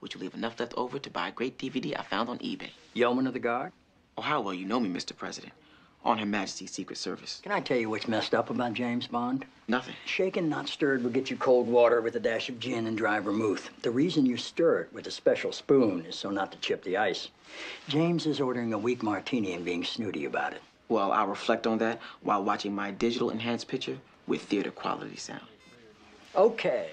Would you leave enough left over to buy a great DVD I found on eBay. Yeomen of the Guard? Oh, how well you know me, Mr. President. On Her Majesty's Secret Service. Can I tell you what's messed up about James Bond? Nothing. Shaken, not stirred, will get you cold water with a dash of gin and dry vermouth. The reason you stir it with a special spoon is so not to chip the ice. James is ordering a weak martini and being snooty about it. Well, I'll reflect on that while watching my digital enhanced picture with theater quality sound. Okay.